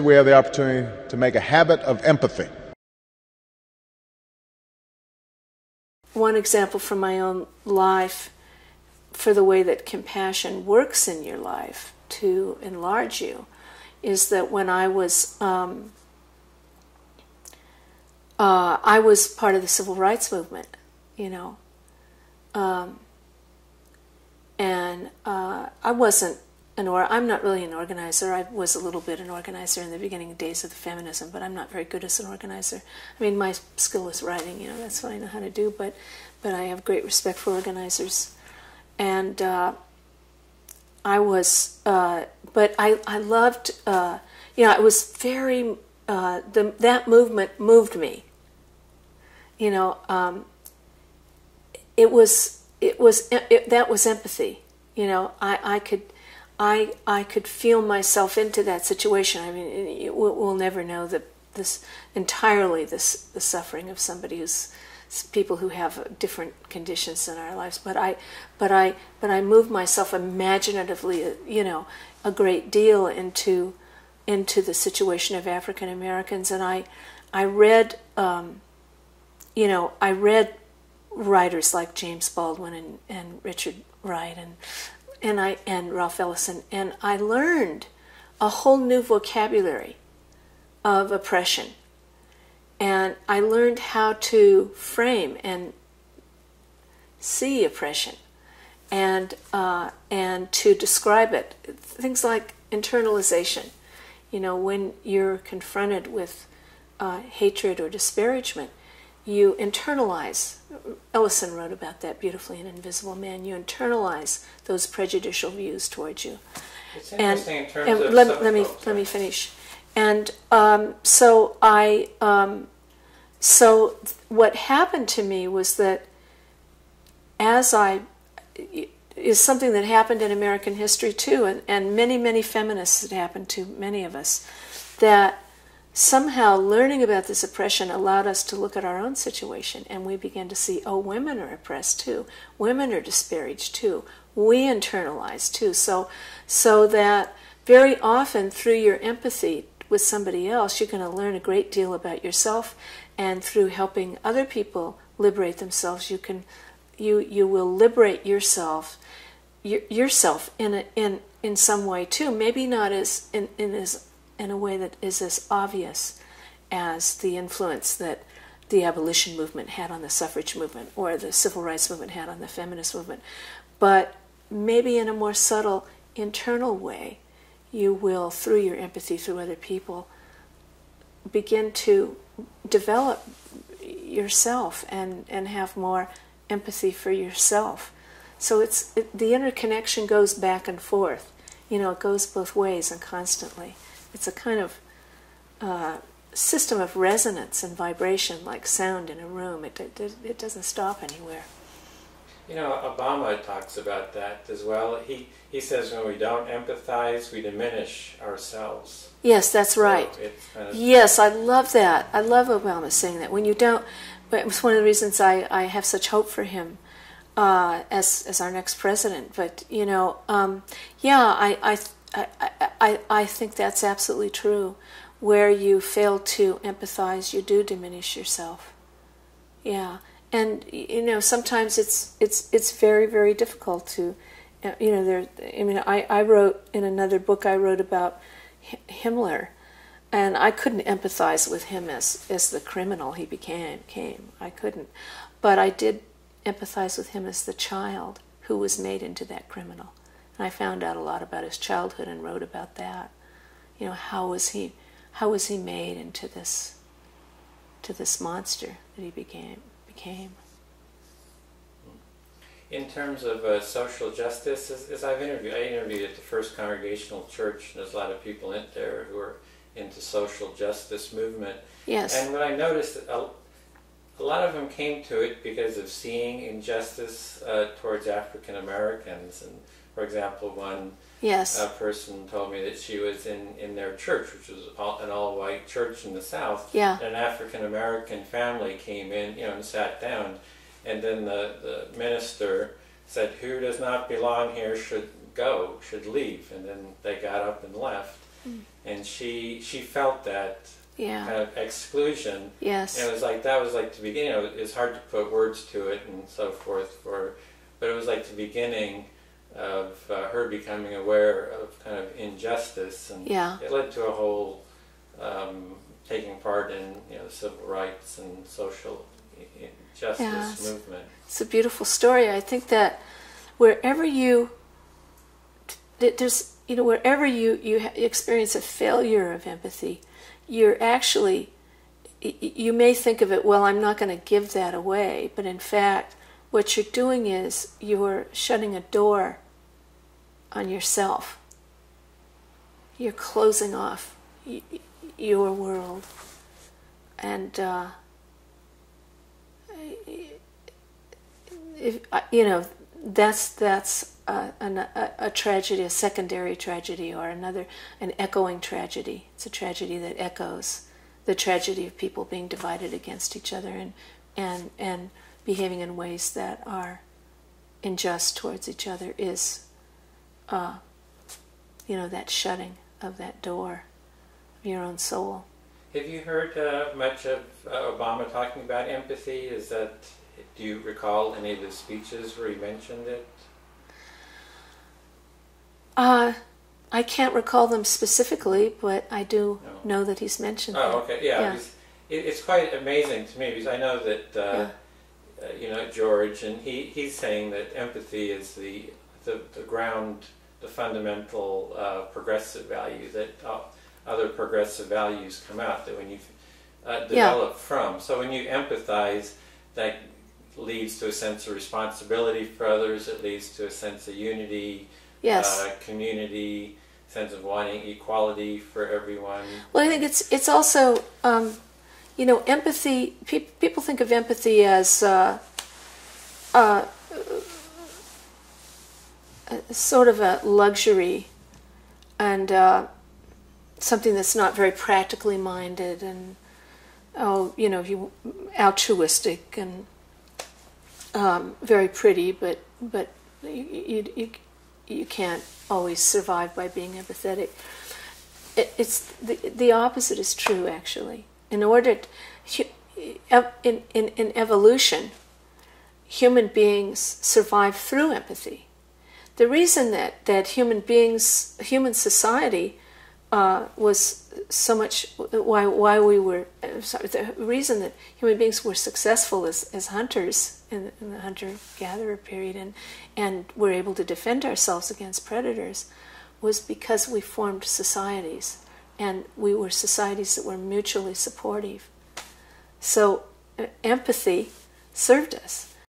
We have the opportunity to make a habit of empathy. One example from my own life for the way that compassion works in your life to enlarge you is that when I was um, uh, I was part of the civil rights movement, you know, um, and uh, I wasn't an or I'm not really an organizer. I was a little bit an organizer in the beginning days of the feminism, but I'm not very good as an organizer. I mean, my skill is writing, you know, that's what I know how to do. But but I have great respect for organizers, and uh, I was. Uh, but I I loved. Uh, you know, it was very. Uh, the that movement moved me. You know, um, it was it was it, that was empathy. You know, I I could I I could feel myself into that situation. I mean, we'll never know the this entirely this the suffering of somebody who's people who have different conditions in our lives. But I but I but I move myself imaginatively, you know, a great deal into into the situation of African Americans, and I I read um, you know I read writers like James Baldwin and, and Richard Wright and and I and Ralph Ellison, and I learned a whole new vocabulary of oppression, and I learned how to frame and see oppression, and uh, and to describe it. Things like internalization. You know, when you're confronted with uh, hatred or disparagement, you internalize. Ellison wrote about that beautifully in Invisible Man. You internalize those prejudicial views towards you. It's interesting and, in terms and of let, let me let me finish. And um, so I, um, so what happened to me was that as I is something that happened in American history too, and, and many many feminists it happened to many of us that somehow learning about this oppression allowed us to look at our own situation and we began to see oh women are oppressed too. Women are disparaged too. We internalize too. So so that very often through your empathy with somebody else you're going to learn a great deal about yourself and through helping other people liberate themselves you can you you will liberate yourself yourself in a, in in some way too. Maybe not as in, in as in a way that is as obvious as the influence that the abolition movement had on the suffrage movement or the civil rights movement had on the feminist movement. But maybe in a more subtle internal way, you will, through your empathy through other people, begin to develop yourself and, and have more empathy for yourself. So it's it, the interconnection goes back and forth. You know, it goes both ways and constantly it's a kind of uh, system of resonance and vibration, like sound in a room. It, it, it doesn't stop anywhere. You know, Obama talks about that as well. He he says when we don't empathize, we diminish ourselves. Yes, that's right. So kind of yes, I love that. I love Obama saying that. When you don't, it was one of the reasons I, I have such hope for him uh, as as our next president. But you know, um, yeah, I I I, I, I think that's absolutely true. Where you fail to empathize, you do diminish yourself. Yeah, and you know sometimes it's it's it's very very difficult to, uh, you know there. I mean, I I wrote in another book I wrote about Himmler, and I couldn't empathize with him as as the criminal he became. Came I couldn't, but I did empathize with him as the child who was made into that criminal. And I found out a lot about his childhood and wrote about that. You know, how was he how was he made into this to this monster that he became became. In terms of uh, social justice, as, as, I've interviewed, I interviewed at the First Congregational Church, and there's a lot of people in there who are into social justice movement. Yes. And what I noticed, a, a lot of them came to it because of seeing injustice uh, towards African Americans and for example, one yes. uh, person told me that she was in, in their church, which was all, an all white church in the South. Yeah. An African American family came in, you know, and sat down, and then the, the minister said, "Who does not belong here should go, should leave," and then they got up and left. Mm. and she she felt that Yeah. kind of exclusion. Yes. And it was like that was like the beginning. It. It's hard to put words to it and so forth. For, but it was like the beginning of uh, her becoming aware of kind of injustice, and Yeah. it led to a whole um, taking part in you know civil rights and social i- i- justice movement. It's a beautiful story. I think that wherever you there's you know wherever you you experience a failure of empathy, you're actually you may think of it well I'm not going to give that away, but in fact what you're doing is you're shutting a door on yourself. You're closing off y- your world, and. Uh, if you know that's that's a, a, a tragedy, a secondary tragedy, or another an echoing tragedy. It's a tragedy that echoes the tragedy of people being divided against each other and and and behaving in ways that are unjust towards each other. Is uh, you know that shutting of that door of your own soul. Have you heard uh, much of uh, Obama talking about empathy? Is that do you recall any of his speeches where he mentioned it? Uh, I can't recall them specifically, but I do No. know that he's mentioned. Oh, okay, yeah. Yeah. because It, it's quite amazing to me because I know that uh, uh, you know George, and he, he's saying that empathy is the the, the ground, the fundamental uh, progressive value that uh, other progressive values come out that when you uh, develop from. So when you empathize, that leads to a sense of responsibility for others. It leads to a sense of unity, Yes. uh, community, sense of wanting equality for everyone. Well, I think it's it's also, um, you know, empathy. Pe- people think of empathy as uh, uh, sort of a luxury and uh, something that's not very practically minded and oh, you know, you altruistic and um, very pretty, but but you, you you you can't always survive by being empathetic. It, it's the, the opposite is true actually. In order to, in, in, in evolution human beings survive through empathy the reason that, that human beings human society uh, was so much why why we were uh, sorry, the reason that human beings were successful as, as hunters in, the- in the hunter gatherer period and and were able to defend ourselves against predators was because we formed societies and we were societies that were mutually supportive. So uh, empathy served us